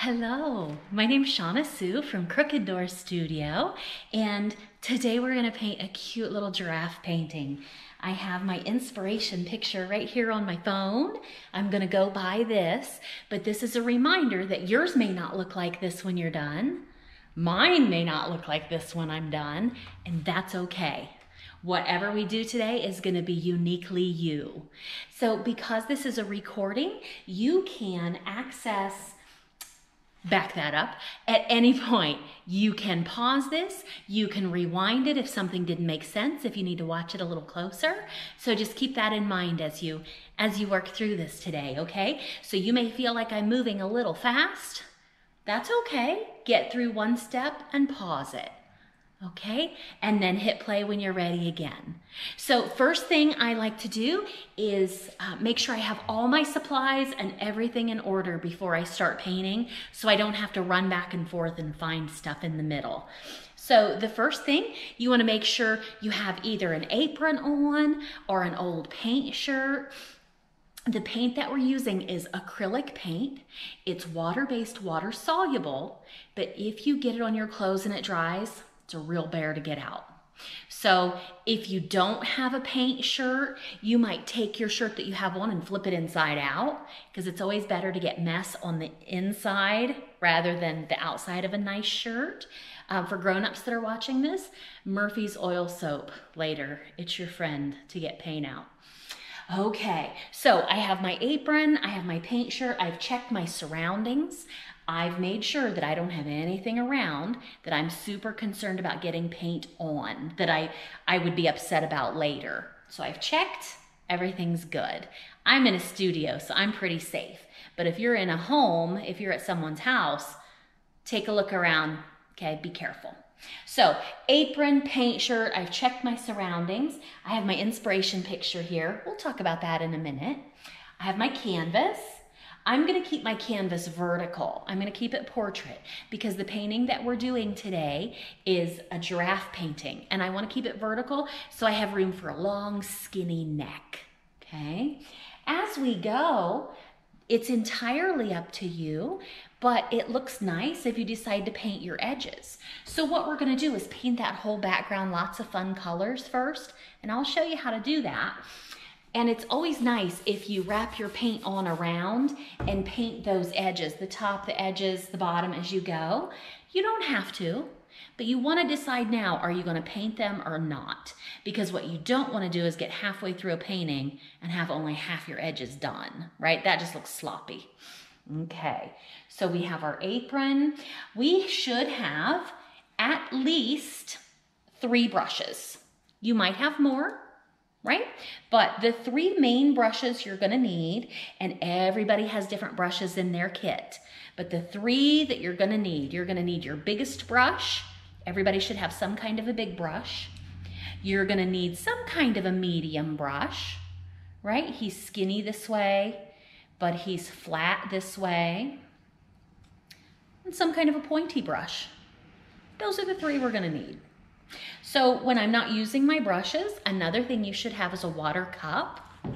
Hello, my name's Shauna Sue from Crooked Door Studio, and today we're going to paint a cute little giraffe painting. I have my inspiration picture right here on my phone. I'm going to go by this, but this is a reminder that yours may not look like this when you're done. Mine may not look like this when I'm done, and that's okay. Whatever we do today is going to be uniquely you. So, because this is a recording, you can access back that up. At any point you can pause this. You can rewind it if something didn't make sense if you need to watch it a little closer. So just keep that in mind as you as you work through this today okay? So you may feel like i'm moving a little fast. That's okay. Get through one step and pause it Okay, and then hit play when you're ready again. So first thing I like to do is uh, make sure I have all my supplies and everything in order before I start painting so I don't have to run back and forth and find stuff in the middle. So the first thing, you wanna make sure you have either an apron on or an old paint shirt. The paint that we're using is acrylic paint. It's water-based, water-soluble, but if you get it on your clothes and it dries, it's a real bear to get out. So if you don't have a paint shirt, you might take your shirt that you have on and flip it inside out because it's always better to get mess on the inside rather than the outside of a nice shirt. Um, for grown-ups that are watching this, Murphy's Oil Soap later. It's your friend to get paint out. Okay, so I have my apron, I have my paint shirt, I've checked my surroundings. I've made sure that I don't have anything around that I'm super concerned about getting paint on that I, I would be upset about later. So I've checked, everything's good. I'm in a studio, so I'm pretty safe. But if you're in a home, if you're at someone's house, take a look around, okay? Be careful. So apron, paint shirt, I've checked my surroundings. I have my inspiration picture here. We'll talk about that in a minute. I have my canvas. I'm gonna keep my canvas vertical. I'm gonna keep it portrait because the painting that we're doing today is a giraffe painting and I wanna keep it vertical so I have room for a long skinny neck, okay? As we go, it's entirely up to you, but it looks nice if you decide to paint your edges. So what we're gonna do is paint that whole background, lots of fun colors first, and I'll show you how to do that. And it's always nice if you wrap your paint on around and paint those edges, the top, the edges, the bottom as you go. You don't have to, but you wanna decide now, are you gonna paint them or not? Because what you don't wanna do is get halfway through a painting and have only half your edges done, right? That just looks sloppy. Okay, so we have our apron. We should have at least three brushes. You might have more, right? But the three main brushes you're gonna need, and everybody has different brushes in their kit, but the three that you're gonna need, you're gonna need your biggest brush. Everybody should have some kind of a big brush. You're gonna need some kind of a medium brush, right? He's skinny this way, but he's flat this way. And some kind of a pointy brush. Those are the three we're gonna need. So when I'm not using my brushes, another thing you should have is a water cup. I'm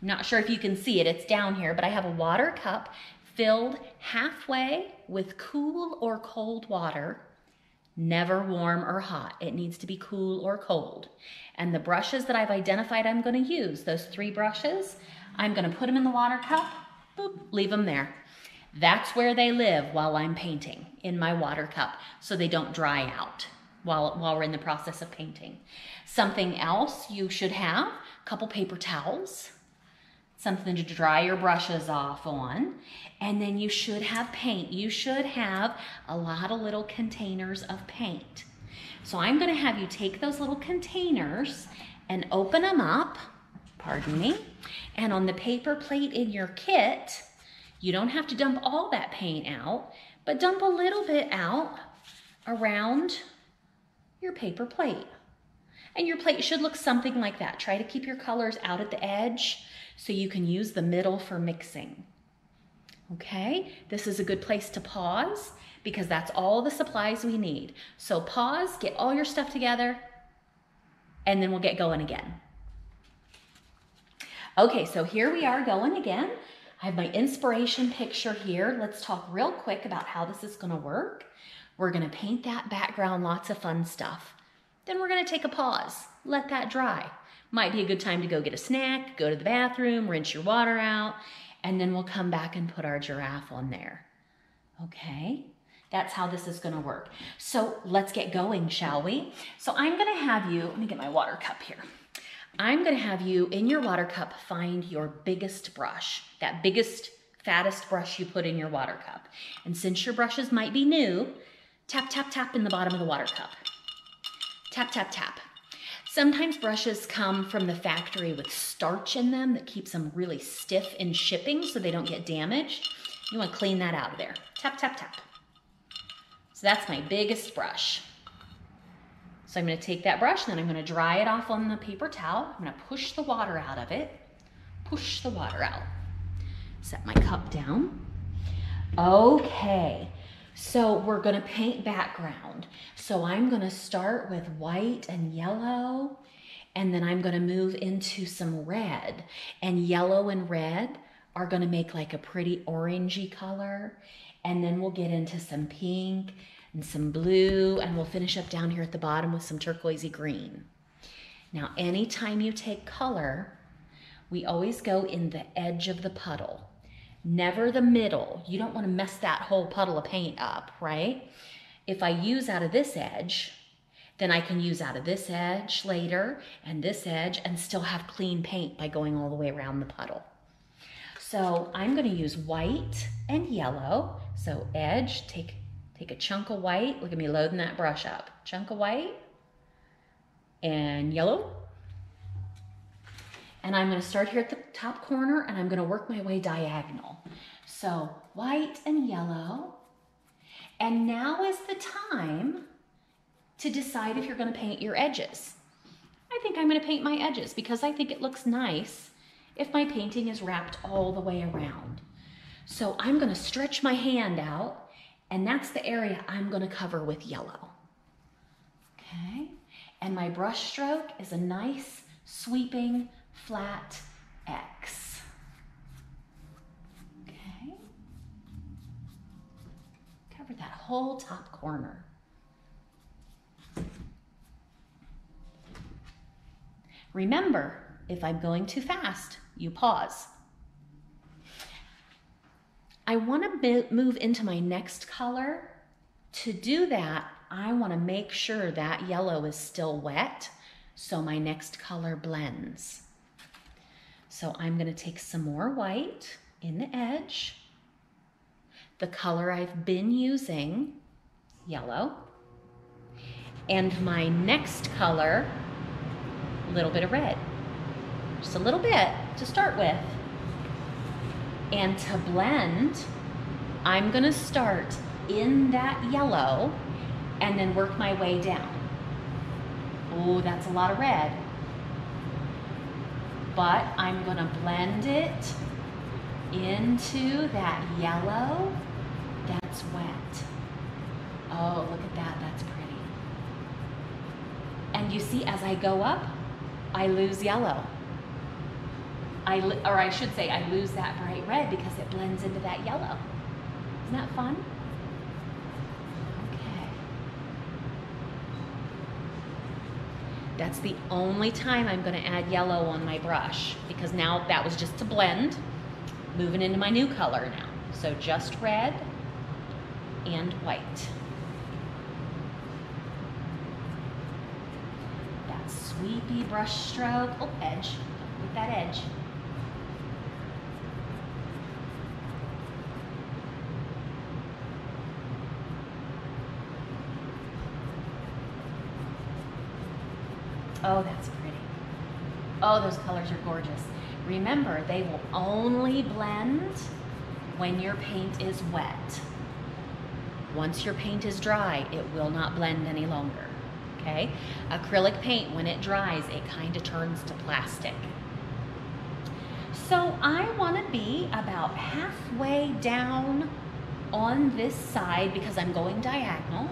not sure if you can see it, it's down here, but I have a water cup filled halfway with cool or cold water, never warm or hot. It needs to be cool or cold. And the brushes that I've identified I'm gonna use, those three brushes, I'm gonna put them in the water cup, boop, leave them there. That's where they live while I'm painting, in my water cup, so they don't dry out while, while we're in the process of painting. Something else you should have, a couple paper towels, something to dry your brushes off on, and then you should have paint. You should have a lot of little containers of paint. So I'm gonna have you take those little containers and open them up, pardon me, and on the paper plate in your kit, you don't have to dump all that paint out, but dump a little bit out around your paper plate. And your plate should look something like that. Try to keep your colors out at the edge so you can use the middle for mixing. Okay, this is a good place to pause because that's all the supplies we need. So pause, get all your stuff together, and then we'll get going again. Okay, so here we are going again. I have my inspiration picture here. Let's talk real quick about how this is gonna work. We're gonna paint that background, lots of fun stuff. Then we're gonna take a pause, let that dry. Might be a good time to go get a snack, go to the bathroom, rinse your water out, and then we'll come back and put our giraffe on there. Okay, that's how this is gonna work. So let's get going, shall we? So I'm gonna have you, let me get my water cup here. I'm gonna have you in your water cup find your biggest brush, that biggest, fattest brush you put in your water cup. And since your brushes might be new, tap, tap, tap in the bottom of the water cup. Tap, tap, tap. Sometimes brushes come from the factory with starch in them that keeps them really stiff in shipping so they don't get damaged. You want to clean that out of there. Tap, tap, tap. So that's my biggest brush. So I'm going to take that brush and then I'm going to dry it off on the paper towel. I'm going to push the water out of it. Push the water out. Set my cup down. Okay, so we're gonna paint background. So I'm gonna start with white and yellow, and then I'm gonna move into some red. And yellow and red are gonna make like a pretty orangey color. And then we'll get into some pink and some blue, and we'll finish up down here at the bottom with some turquoisey green. Now, anytime you take color, we always go in the edge of the puddle never the middle. You don't want to mess that whole puddle of paint up, right? If I use out of this edge, then I can use out of this edge later and this edge and still have clean paint by going all the way around the puddle. So I'm going to use white and yellow. So edge, take, take a chunk of white. Look at me loading that brush up. Chunk of white and yellow and I'm gonna start here at the top corner and I'm gonna work my way diagonal. So white and yellow. And now is the time to decide if you're gonna paint your edges. I think I'm gonna paint my edges because I think it looks nice if my painting is wrapped all the way around. So I'm gonna stretch my hand out and that's the area I'm gonna cover with yellow. Okay, and my brush stroke is a nice sweeping flat X. Okay. Cover that whole top corner. Remember, if I'm going too fast, you pause. I want to move into my next color. To do that, I want to make sure that yellow is still wet so my next color blends. So I'm gonna take some more white in the edge, the color I've been using, yellow, and my next color, a little bit of red. Just a little bit to start with. And to blend, I'm gonna start in that yellow and then work my way down. Oh, that's a lot of red but I'm gonna blend it into that yellow that's wet. Oh, look at that, that's pretty. And you see, as I go up, I lose yellow. I, or I should say, I lose that bright red because it blends into that yellow. Isn't that fun? That's the only time I'm gonna add yellow on my brush because now that was just to blend, moving into my new color now. So just red and white. That sweepy brush stroke, oh edge, with that edge. Oh, that's pretty. Oh, those colors are gorgeous. Remember, they will only blend when your paint is wet. Once your paint is dry, it will not blend any longer, okay? Acrylic paint, when it dries, it kind of turns to plastic. So I wanna be about halfway down on this side because I'm going diagonal,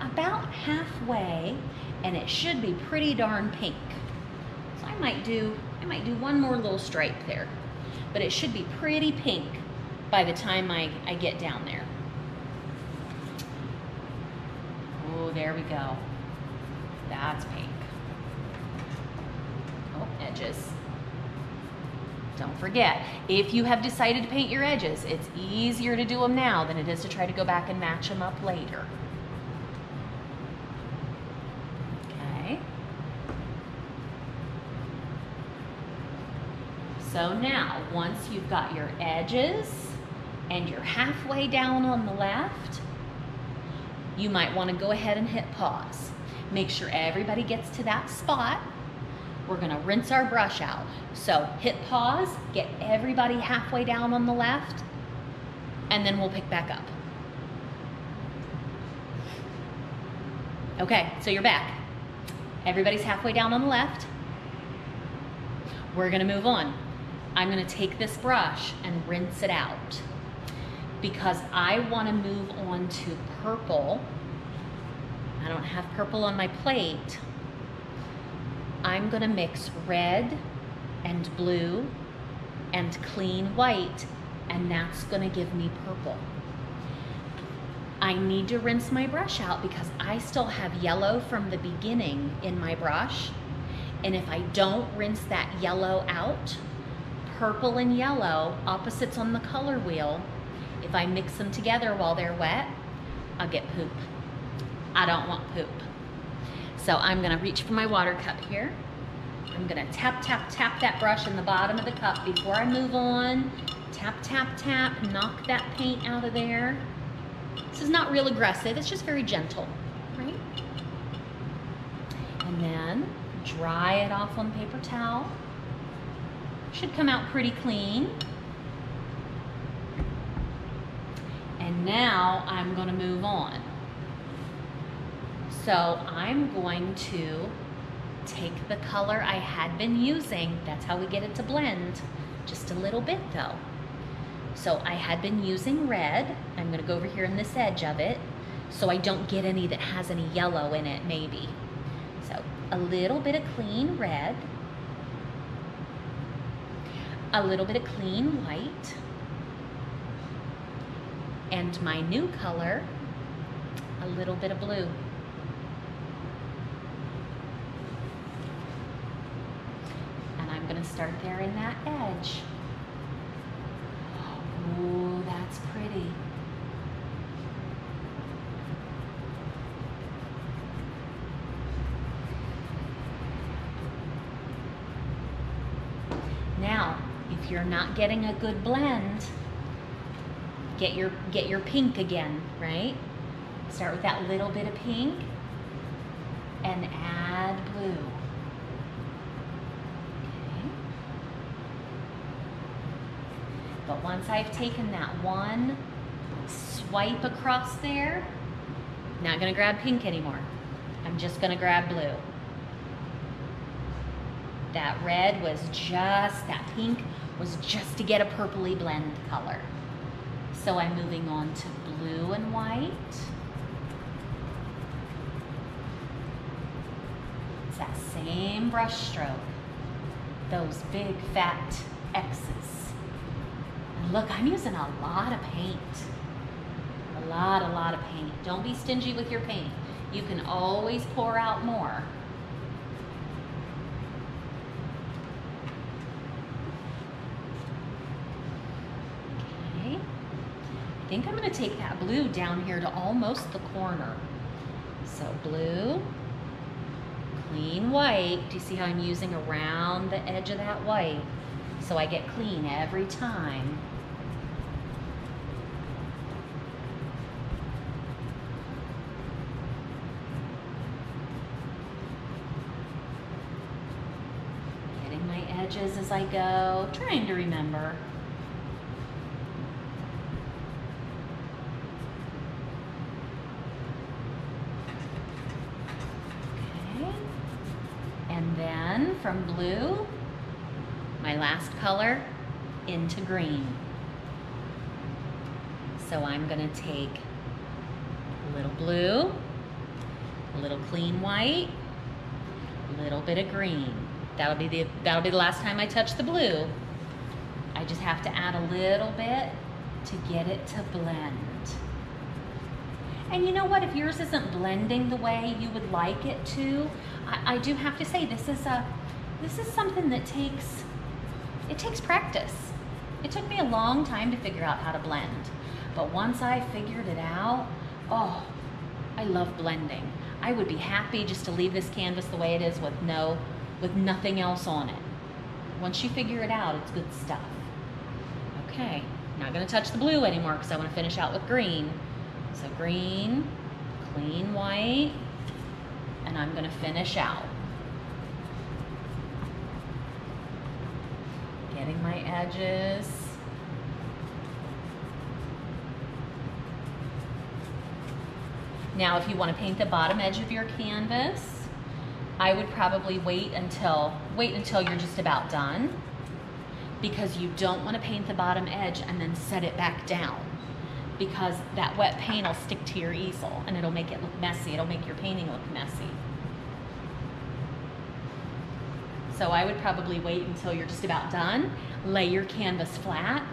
about halfway and it should be pretty darn pink. So I might do, I might do one more little stripe there. but it should be pretty pink by the time I, I get down there. Oh, there we go. That's pink. Oh, edges. Don't forget, if you have decided to paint your edges, it's easier to do them now than it is to try to go back and match them up later. Okay. So now, once you've got your edges and you're halfway down on the left, you might want to go ahead and hit pause. Make sure everybody gets to that spot we're gonna rinse our brush out. So hit pause, get everybody halfway down on the left, and then we'll pick back up. Okay, so you're back. Everybody's halfway down on the left. We're gonna move on. I'm gonna take this brush and rinse it out because I wanna move on to purple. I don't have purple on my plate, I'm gonna mix red and blue and clean white, and that's gonna give me purple. I need to rinse my brush out because I still have yellow from the beginning in my brush. And if I don't rinse that yellow out, purple and yellow, opposites on the color wheel, if I mix them together while they're wet, I'll get poop. I don't want poop. So I'm gonna reach for my water cup here. I'm gonna tap, tap, tap that brush in the bottom of the cup before I move on. Tap, tap, tap, knock that paint out of there. This is not real aggressive, it's just very gentle, right? And then dry it off on paper towel. Should come out pretty clean. And now I'm gonna move on. So I'm going to take the color I had been using. That's how we get it to blend. Just a little bit though. So I had been using red. I'm gonna go over here in this edge of it so I don't get any that has any yellow in it maybe. So a little bit of clean red, a little bit of clean white, and my new color, a little bit of blue. And I'm gonna start there in that edge. Oh, that's pretty. Now, if you're not getting a good blend, get your get your pink again, right? Start with that little bit of pink and add blue. But once I've taken that one swipe across there, not gonna grab pink anymore. I'm just gonna grab blue. That red was just, that pink was just to get a purpley blend color. So I'm moving on to blue and white. It's that same brush stroke. Those big fat X's. And Look, I'm using a lot of paint. A lot, a lot of paint. Don't be stingy with your paint. You can always pour out more. Okay. I think I'm going to take that blue down here to almost the corner. So blue, clean white. Do you see how I'm using around the edge of that white? So I get clean every time. Getting my edges as I go, trying to remember. From blue, my last color, into green. So I'm gonna take a little blue, a little clean white, a little bit of green. That'll be the that'll be the last time I touch the blue. I just have to add a little bit to get it to blend. And you know what, if yours isn't blending the way you would like it to, I, I do have to say this is a this is something that takes it takes practice. It took me a long time to figure out how to blend. But once I figured it out, oh, I love blending. I would be happy just to leave this canvas the way it is with no, with nothing else on it. Once you figure it out, it's good stuff. Okay, not gonna touch the blue anymore because I wanna finish out with green. So green, clean white, and I'm gonna finish out. My edges. Now, if you want to paint the bottom edge of your canvas, I would probably wait until, wait until you're just about done because you don't want to paint the bottom edge and then set it back down because that wet paint will stick to your easel and it'll make it look messy. It'll make your painting look messy. So I would probably wait until you're just about done, lay your canvas flat,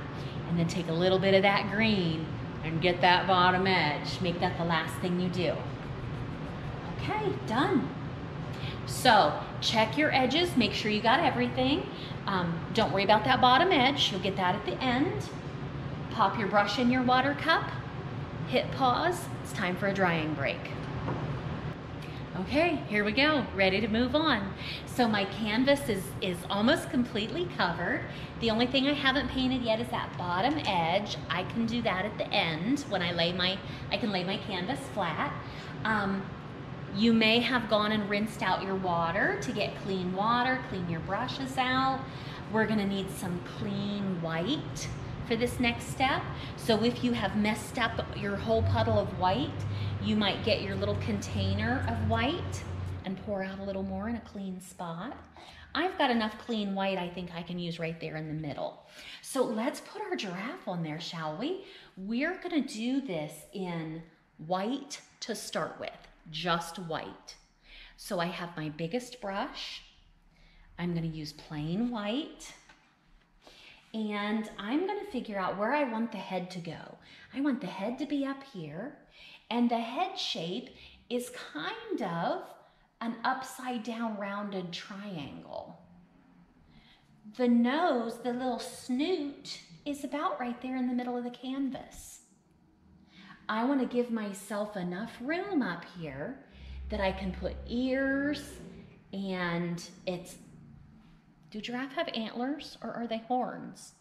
and then take a little bit of that green and get that bottom edge. Make that the last thing you do. Okay, done. So check your edges, make sure you got everything. Um, don't worry about that bottom edge, you'll get that at the end. Pop your brush in your water cup, hit pause, it's time for a drying break. Okay, here we go, ready to move on. So my canvas is, is almost completely covered. The only thing I haven't painted yet is that bottom edge. I can do that at the end when I lay my, I can lay my canvas flat. Um, you may have gone and rinsed out your water to get clean water, clean your brushes out. We're gonna need some clean white for this next step. So if you have messed up your whole puddle of white, you might get your little container of white and pour out a little more in a clean spot. I've got enough clean white I think I can use right there in the middle. So let's put our giraffe on there, shall we? We're gonna do this in white to start with, just white. So I have my biggest brush. I'm gonna use plain white. And I'm gonna figure out where I want the head to go. I want the head to be up here and the head shape is kind of an upside down rounded triangle. The nose, the little snoot, is about right there in the middle of the canvas. I want to give myself enough room up here that I can put ears and it's, do giraffe have antlers or are they horns?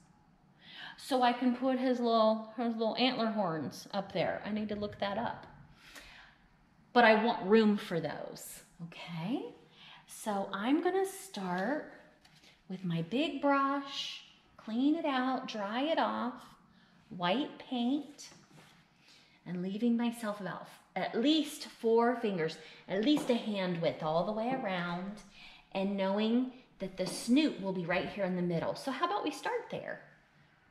So I can put his little, his little antler horns up there. I need to look that up. But I want room for those, okay? So I'm gonna start with my big brush, clean it out, dry it off, white paint, and leaving myself about at least four fingers, at least a hand width all the way around, and knowing that the snoot will be right here in the middle. So how about we start there?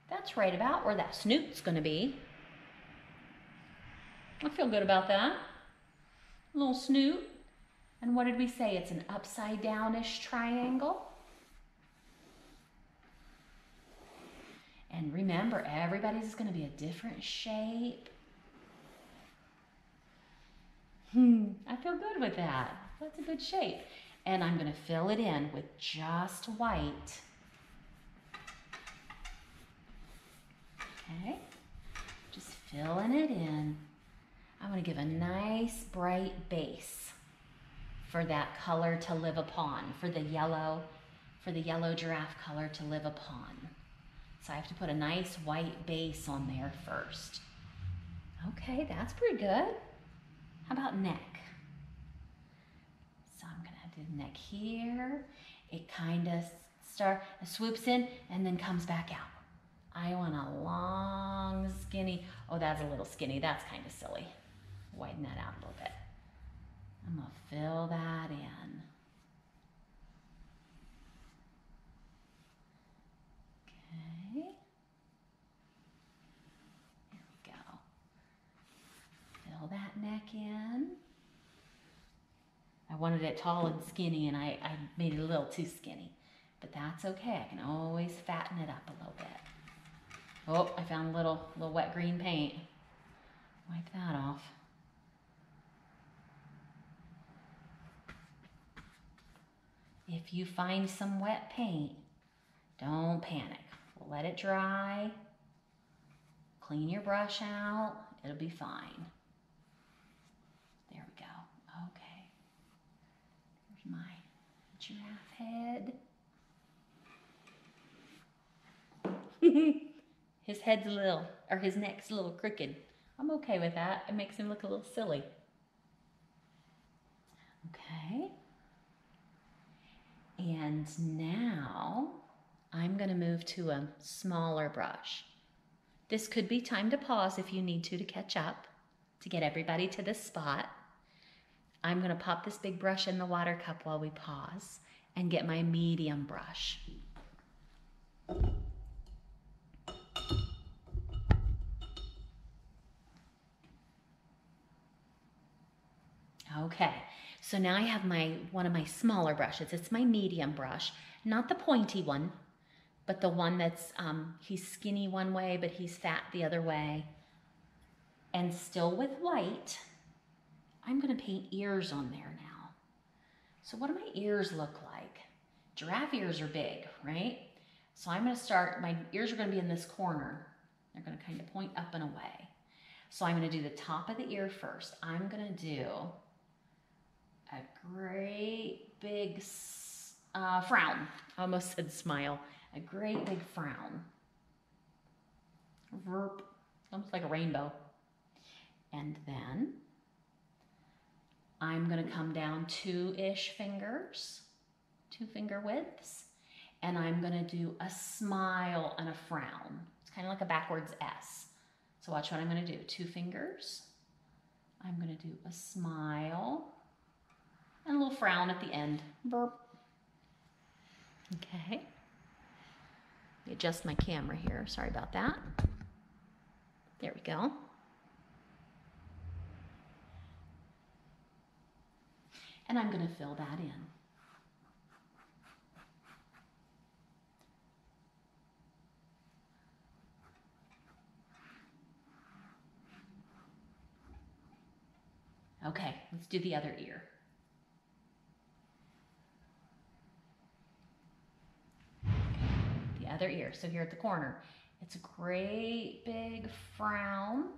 That's right about where that snoot's gonna be. I feel good about that. Little snoot. And what did we say? It's an upside downish triangle. And remember, everybody's gonna be a different shape. Hmm, I feel good with that. That's a good shape. And I'm gonna fill it in with just white. Okay, just filling it in. I want to give a nice bright base for that color to live upon, for the yellow, for the yellow giraffe color to live upon. So I have to put a nice white base on there first. Okay, that's pretty good. How about neck? Do neck here. It kind of start swoops in and then comes back out. I want a long, skinny, oh, that's a little skinny. That's kind of silly. Widen that out a little bit. I'm gonna fill that in. Okay. There we go. Fill that neck in. I wanted it tall and skinny and I, I made it a little too skinny, but that's okay. I can always fatten it up a little bit. Oh, I found a little, little wet green paint. Wipe that off. If you find some wet paint, don't panic. Let it dry. Clean your brush out. It'll be fine. There we go. Okay. There's my giraffe head. his head's a little, or his neck's a little crooked. I'm okay with that. It makes him look a little silly. Okay. And now I'm going to move to a smaller brush. This could be time to pause if you need to to catch up, to get everybody to this spot. I'm going to pop this big brush in the water cup while we pause and get my medium brush. Okay, so now I have my one of my smaller brushes. It's my medium brush, not the pointy one, but the one that's, um, he's skinny one way, but he's fat the other way. And still with white, I'm gonna paint ears on there now. So what do my ears look like? Giraffe ears are big, right? So I'm gonna start, my ears are gonna be in this corner. They're gonna kind of point up and away. So I'm gonna do the top of the ear first. I'm gonna do a great big uh, frown. I almost said smile. A great big frown. Verp, almost like a rainbow. And then I'm gonna come down two-ish fingers, two finger widths, and I'm gonna do a smile and a frown. It's kind of like a backwards S. So watch what I'm gonna do. Two fingers. I'm gonna do a smile and a little frown at the end. Burp. Okay. Adjust my camera here. Sorry about that. There we go. And I'm going to fill that in. Okay, let's do the other ear. The other ear. So here at the corner, it's a great big frown.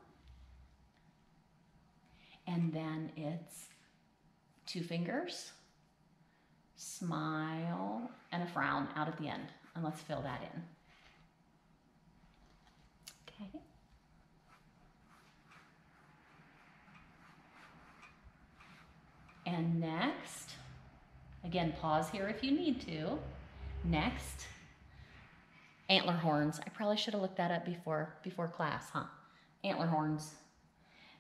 And then it's two fingers, smile, and a frown out at the end. And let's fill that in. Okay. And next, again, pause here if you need to. Next, antler horns. I probably should have looked that up before, before class, huh? Antler horns.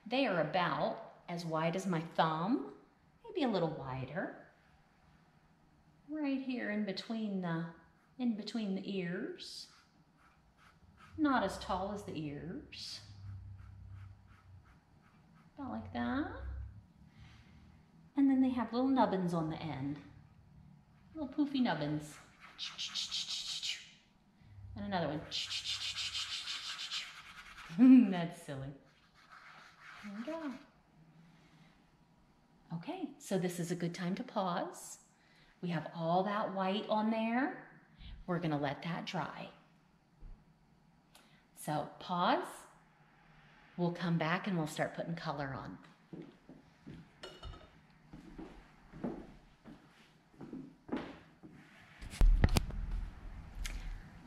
They are about as wide as my thumb, maybe a little wider. Right here in between the, in between the ears. Not as tall as the ears. About like that. And then they have little nubbins on the end. Little poofy nubbins. And another one. That's silly. There we go. Okay, so this is a good time to pause. We have all that white on there. We're gonna let that dry. So pause. We'll come back and we'll start putting color on.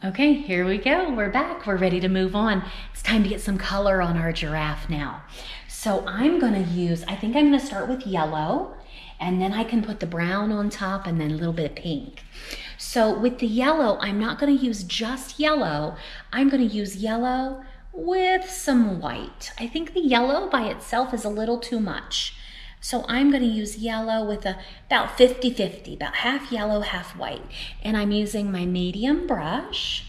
Okay, here we go. We're back. We're ready to move on. It's time to get some color on our giraffe now. So I'm gonna use, I think I'm gonna start with yellow and then I can put the brown on top and then a little bit of pink. So with the yellow, I'm not gonna use just yellow. I'm gonna use yellow with some white. I think the yellow by itself is a little too much. So I'm going to use yellow with a about 50-50, about half yellow, half white. And I'm using my medium brush.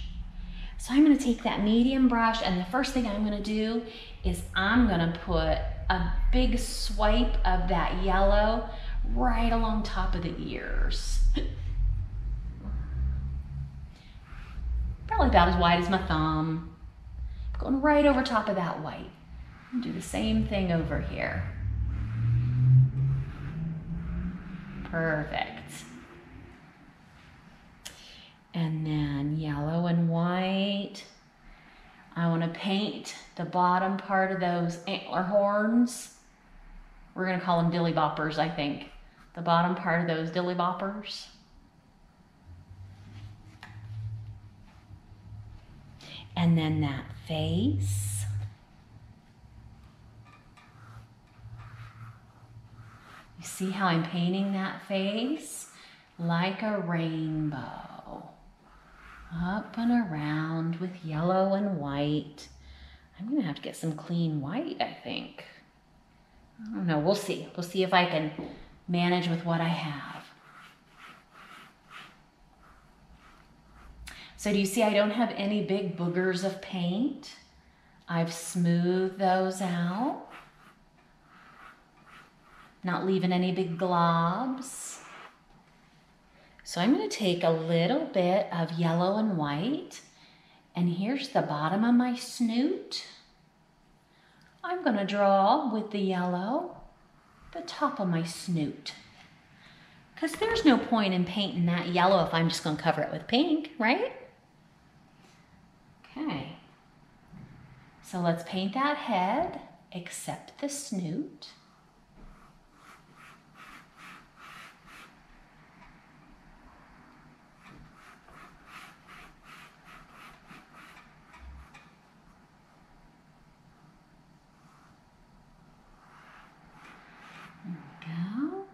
So I'm going to take that medium brush and the first thing I'm going to do is I'm going to put a big swipe of that yellow right along top of the ears. Probably about as wide as my thumb. Going right over top of that white. Do the same thing over here. Perfect. And then yellow and white. I want to paint the bottom part of those antler horns. We're going to call them dilly boppers, I think. The bottom part of those dilly boppers. And then that face. You see how I'm painting that face? Like a rainbow. Up and around with yellow and white. I'm gonna have to get some clean white, I think. I don't know, we'll see. We'll see if I can manage with what I have. So do you see I don't have any big boogers of paint? I've smoothed those out. Not leaving any big globs. So I'm going to take a little bit of yellow and white. And here's the bottom of my snoot. I'm going to draw with the yellow the top of my snoot. Because there's no point in painting that yellow if I'm just going to cover it with pink, right? Okay. So let's paint that head, except the snoot. go.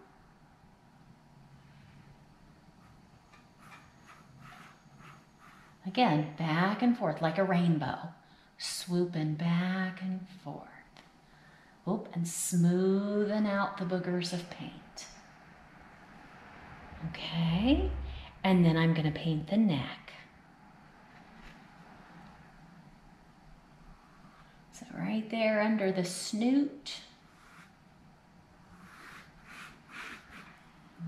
Again, back and forth like a rainbow, swooping back and forth. Oop, and smoothing out the boogers of paint. Okay, and then I'm to paint the neck. So right there under the snoot.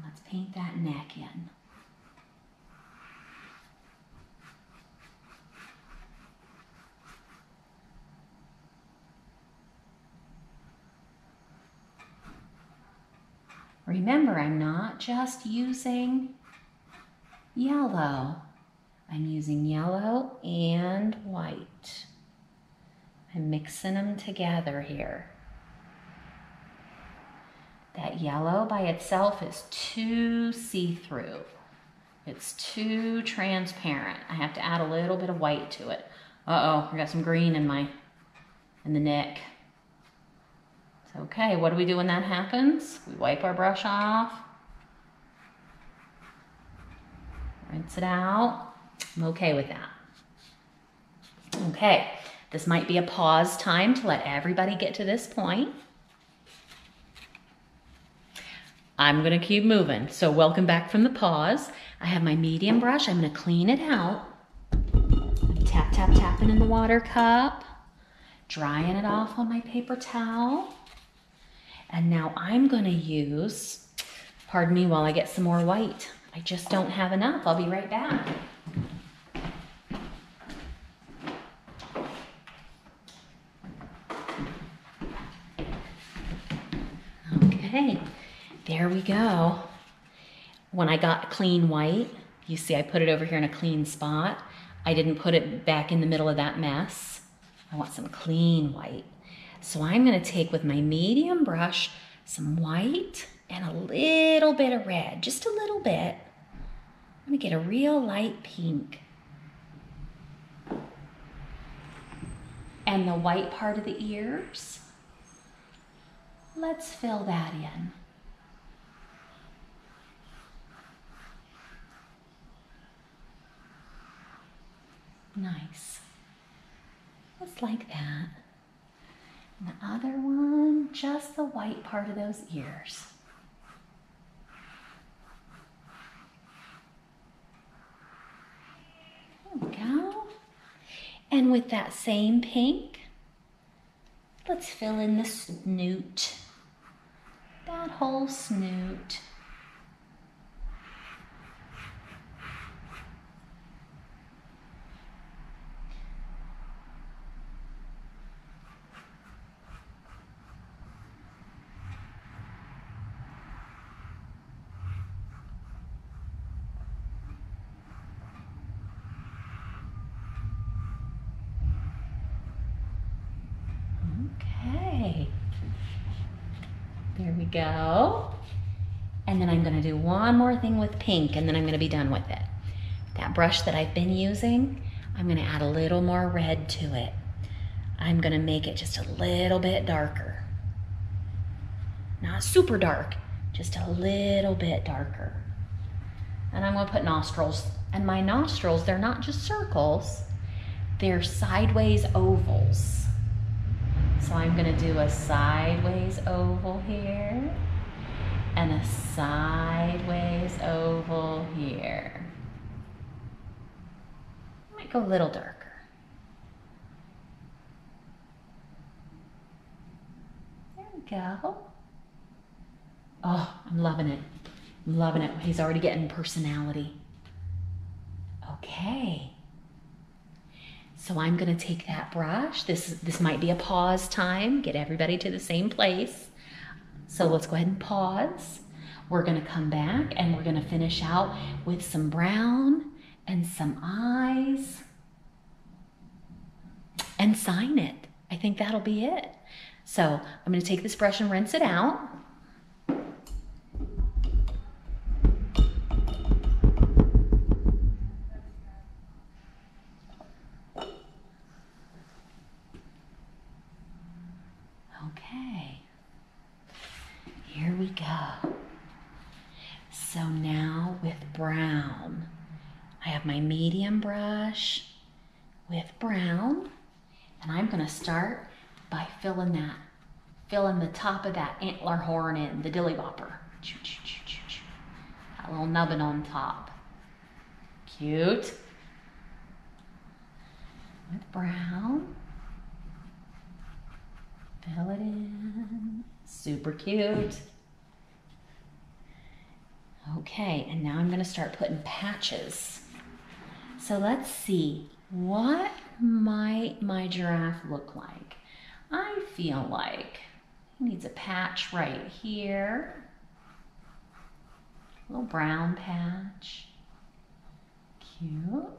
Let's paint that neck in. Remember, I'm not just using yellow. I'm using yellow and white. I'm mixing them together here. That yellow by itself is too see-through. It's too transparent. I have to add a little bit of white to it. Uh-oh, I got some green in my, in the neck. Okay, what do we do when that happens? We wipe our brush off. Rinse it out. I'm okay with that. Okay, this might be a pause time to let everybody get to this point. I'm gonna keep moving. So welcome back from the pause. I have my medium brush. I'm gonna clean it out. I'm Tap, tap, tapping in the water cup. Drying it off on my paper towel. And now I'm gonna use, pardon me while I get some more white. I just don't have enough. I'll be right back. Okay. There we go. When I got clean white, you see I put it over here in a clean spot. I didn't put it back in the middle of that mess. I want some clean white. So I'm gonna take with my medium brush some white and a little bit of red, just a little bit. I'm gonna get a real light pink. And the white part of the ears, let's fill that in. Nice. Just like that. And the other one, just the white part of those ears. There we go. And with that same pink, let's fill in the snoot. That whole snoot. There we go. And then I'm gonna do one more thing with pink and then I'm gonna be done with it. That brush that I've been using, I'm gonna add a little more red to it. I'm gonna make it just a little bit darker. Not super dark, just a little bit darker. And I'm gonna put nostrils. And my nostrils, they're not just circles, they're sideways ovals. So I'm gonna do a sideways oval here and a sideways oval here. Might go a little darker. There we go. Oh, I'm loving it. I'm loving it. He's already getting personality. Okay. So I'm gonna take that brush. This, this might be a pause time. Get everybody to the same place. So let's go ahead and pause. We're gonna come back and we're gonna finish out with some brown and some eyes and sign it. I think that'll be it. So I'm gonna take this brush and rinse it out. Okay, here we go. So now with brown, I have my medium brush with brown, and I'm gonna start by filling that, filling the top of that antler horn in, the dilly bopper. That little nubbin on top. Cute. With brown. Fill it in. Super cute. Okay, and now I'm gonna start putting patches. So let's see, what might my giraffe look like? I feel like he needs a patch right here. A little brown patch. Cute.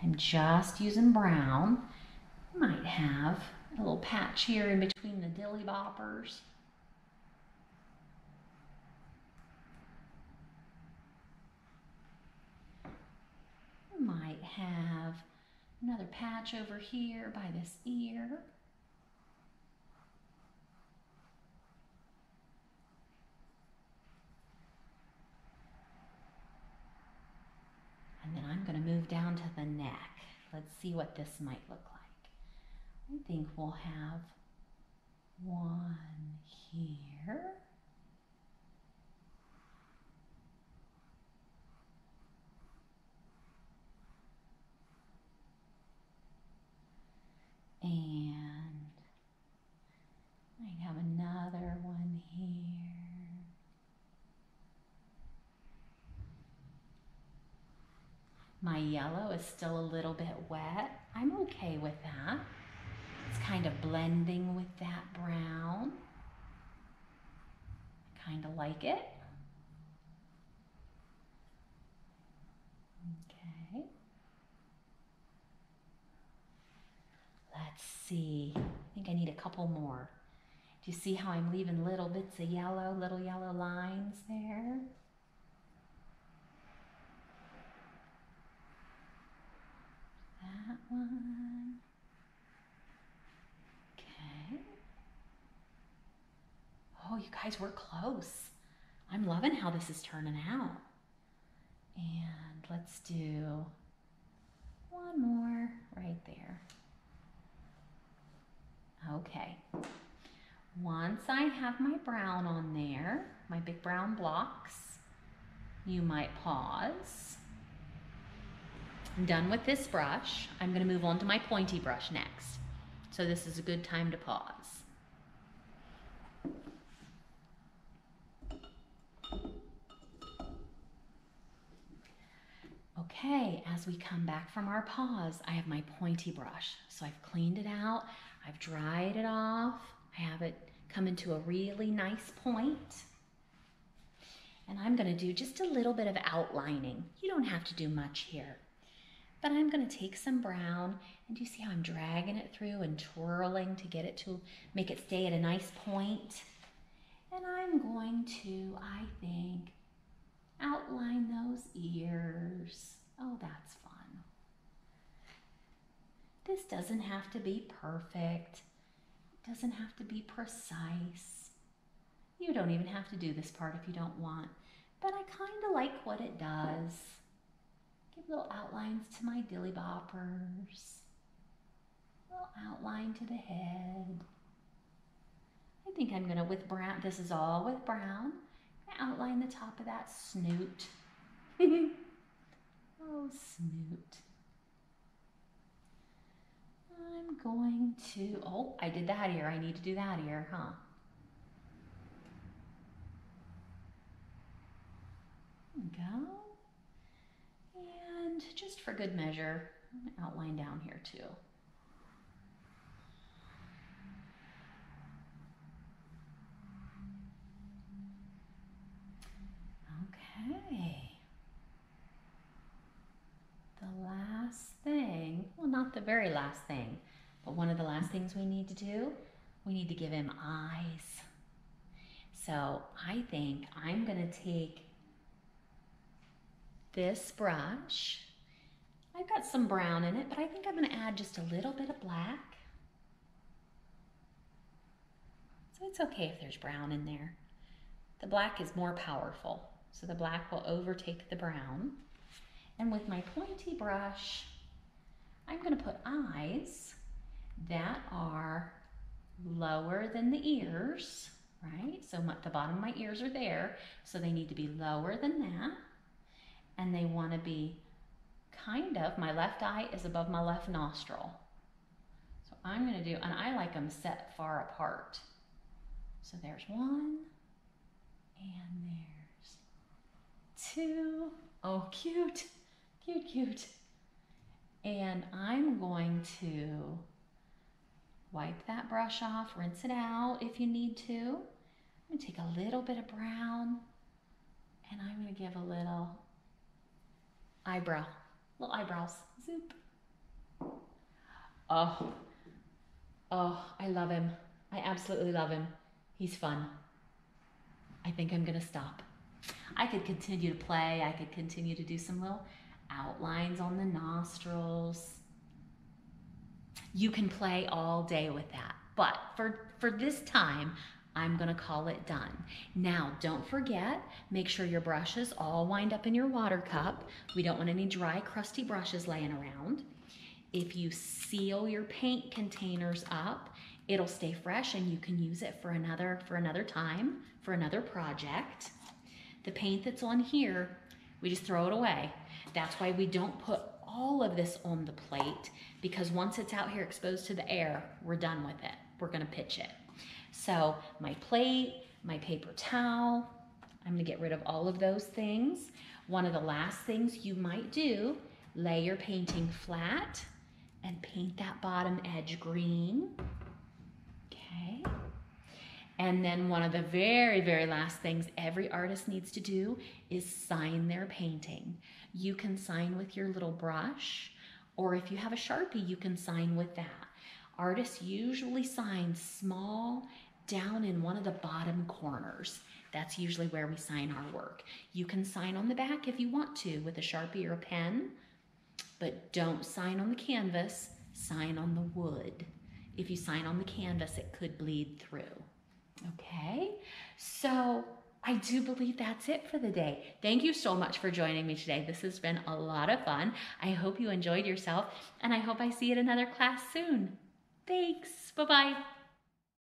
I'm just using brown. Might have a little patch here in between the dilly boppers. Might have another patch over here by this ear. And then I'm going to move down to the neck. Let's see what this might look like. I think we'll have one here. And I have another one here. My yellow is still a little bit wet. I'm okay with that. It's kind of blending with that brown. I kind of like it. Okay. Let's see. I think I need a couple more. Do you see how I'm leaving little bits of yellow, little yellow lines there? That one. Okay. Oh, you guys, we're close. I'm loving how this is turning out. And let's do one more right there. Okay. Once I have my brown on there, my big brown blocks, you might pause. I'm done with this brush. I'm gonna move on to my pointy brush next. So this is a good time to pause. Okay, as we come back from our pause, I have my pointy brush. So I've cleaned it out, I've dried it off, I have it come into a really nice point. And I'm gonna do just a little bit of outlining. You don't have to do much here. But I'm gonna take some brown and you see how I'm dragging it through and twirling to get it to make it stay at a nice point. And I'm going to, I think, outline those ears. Oh, that's fun. This doesn't have to be perfect. It doesn't have to be precise. You don't even have to do this part if you don't want, but I kind of like what it does. Give little outlines to my dilly boppers. Little outline to the head. I think I'm gonna, with brown, this is all with brown, outline the top of that snoot. oh, snoot. I'm going to, oh, I did that ear. I need to do that ear, huh? go. And just for good measure, outline down here too. Okay. The last thing, well, not the very last thing, but one of the last things we need to do, we need to give him eyes. So I think I'm gonna take this brush. I've got some brown in it, but I think I'm gonna add just a little bit of black. So it's okay if there's brown in there. The black is more powerful, so the black will overtake the brown. And with my pointy brush, I'm gonna put eyes that are lower than the ears, right? So my, the bottom of my ears are there, so they need to be lower than that and they want to be kind of, my left eye is above my left nostril. So I'm going to do, and I like them set far apart. So there's one, and there's two. Oh, cute, cute, cute. And I'm going to wipe that brush off, rinse it out if you need to. I'm gonna take a little bit of brown and I'm gonna give a little eyebrow, little eyebrows, zoop. Oh, oh, I love him. I absolutely love him. He's fun. I think I'm gonna stop. I could continue to play. I could continue to do some little outlines on the nostrils. You can play all day with that. But for, for this time, I'm gonna call it done. Now, don't forget, make sure your brushes all wind up in your water cup. We don't want any dry, crusty brushes laying around. If you seal your paint containers up, it'll stay fresh and you can use it for another, for another time, for another project. The paint that's on here, we just throw it away. That's why we don't put all of this on the plate because once it's out here exposed to the air, we're done with it. We're gonna pitch it. So my plate, my paper towel, I'm gonna get rid of all of those things. One of the last things you might do, lay your painting flat and paint that bottom edge green. Okay. And then one of the very, very last things every artist needs to do is sign their painting. You can sign with your little brush, or if you have a Sharpie, you can sign with that. Artists usually sign small down in one of the bottom corners. That's usually where we sign our work. You can sign on the back if you want to with a Sharpie or a pen, but don't sign on the canvas, sign on the wood. If you sign on the canvas, it could bleed through. Okay, so I do believe that's it for the day. Thank you so much for joining me today. This has been a lot of fun. I hope you enjoyed yourself, and I hope I see you at another class soon. Thanks. Bye-bye.